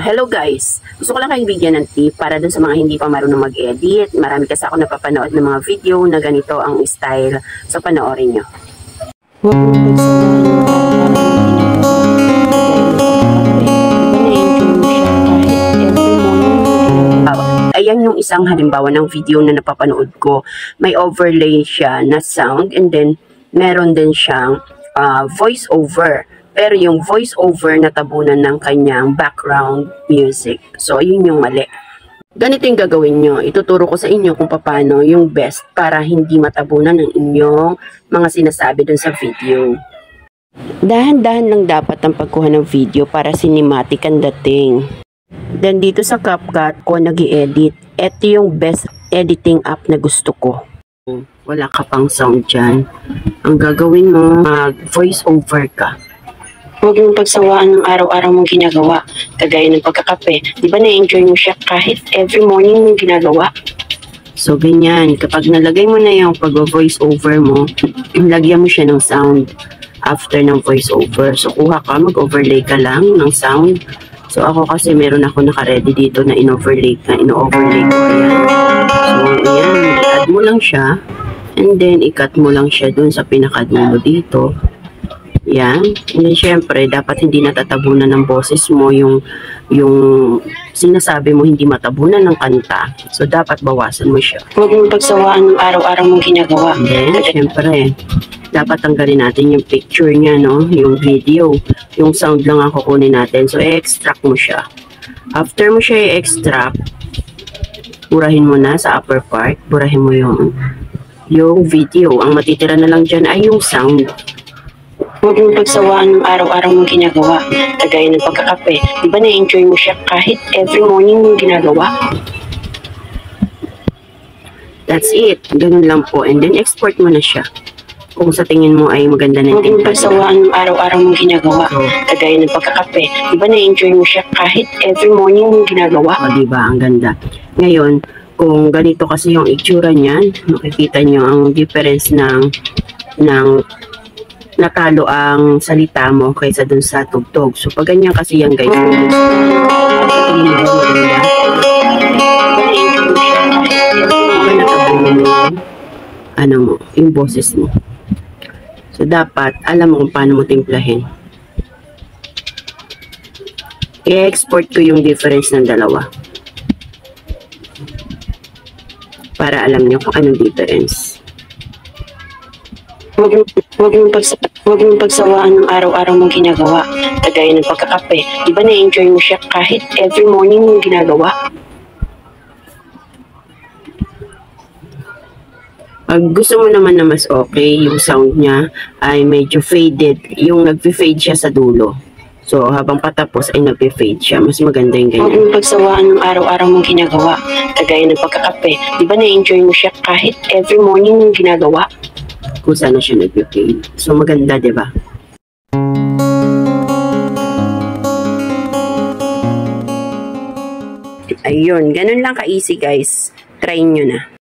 hello guys! Gusto ko lang kayong bigyan ng tip para dun sa mga hindi pa marunong mag-edit. Marami kasi ako napapanood ng mga video na ganito ang style. So panoorin nyo. Ayan yung isang halimbawa ng video na napapanood ko. May overlay siya na sound and then meron din siyang uh, voice over pero yung voice over na tabunan ng kanyang background music. So, yun yung mali. Ganito yung gagawin nyo. Ituturo ko sa inyo kung paano yung best para hindi matabunan ng inyong mga sinasabi dun sa video. Dahan-dahan lang dapat ang pagkuha ng video para cinematic ang dating. Then dito sa CapCut ko nag edit Ito yung best editing app na gusto ko. Wala ka pang sound dyan. Ang gagawin mo, mag voice over ka Huwag mong pagsawaan ng araw-araw mong ginagawa, kagaya ng pagkakape. Di ba na-enjoy mo siya kahit every morning mong ginagawa? So, ganyan. Kapag nalagay mo na yung pag-voice over mo, lagyan mo siya ng sound after ng voice over. So, kuha ka, mag-overlay ka lang ng sound. So, ako kasi meron ako naka-ready dito na in-overlay ka. In-overlay ko. Ayan. So, ayan. I-add mo lang siya. And then, i-cut mo lang siya dun sa pinakadulo dito. Yan. And then, syempre, dapat hindi natatabunan ng boses mo yung, yung sinasabi mo hindi matabunan ng kanta. So, dapat bawasan mo siya. Huwag mong pagsawaan ng araw-araw mong ginagawa. Then, syempre, dapat tanggalin natin yung picture niya, no? Yung video. Yung sound lang ang kukunin natin. So, i-extract mo siya. After mo siya i-extract, burahin mo na sa upper part. Burahin mo yung yung video. Ang matitira na lang dyan ay yung sound. Huwag mong pagsawaan ng araw-araw mong ginagawa, kagaya ng pagkakape. Di ba na-enjoy mo siya kahit every morning mong ginagawa? That's it. Ganun lang po. And then, export mo na siya. Kung sa tingin mo ay maganda na. Huwag mong pagsawaan ng araw-araw mong ginagawa, kagaya ng pagkakape. Di ba na-enjoy mo siya kahit every morning mong ginagawa? O, di ba? Ang ganda. Ngayon, kung ganito kasi yung itsura niyan, makikita nyo ang difference ng ng natalo ang salita mo kaysa dun sa tugtog. So, pag ganyan kasi yan guys, ano mo, yung boses mo. So, dapat, alam mo kung paano mo timplahin. I-export ko yung difference ng dalawa. Para alam nyo kung anong difference. Huwag mong, huwag mong, pagsa, huwag mong pagsawaan ng araw-araw mong ginagawa, kagaya ng pagkakape. Di ba na-enjoy mo siya kahit every morning mong ginagawa? Pag gusto mo naman na mas okay, yung sound niya ay medyo faded, yung nag-fade siya sa dulo. So, habang patapos ay nag-fade siya. Mas maganda yung ganyan. Huwag mong pagsawaan ng araw-araw mong ginagawa, kagaya ng pagkakape. Di ba na-enjoy mo siya kahit every morning mong ginagawa? Kung saan na siya nag-play. So, maganda, di ba? Ayun, ganun lang ka-easy guys. Try nyo na.